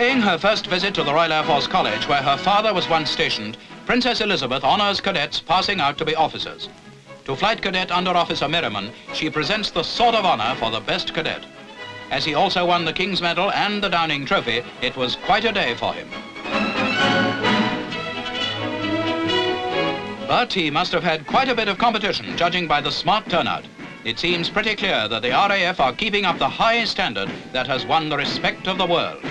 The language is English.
Paying her first visit to the Royal Air Force College, where her father was once stationed, Princess Elizabeth honors cadets passing out to be officers. To Flight Cadet Under Officer Merriman, she presents the Sword of Honor for the best cadet. As he also won the King's Medal and the Downing Trophy, it was quite a day for him. But he must have had quite a bit of competition, judging by the smart turnout. It seems pretty clear that the RAF are keeping up the high standard that has won the respect of the world.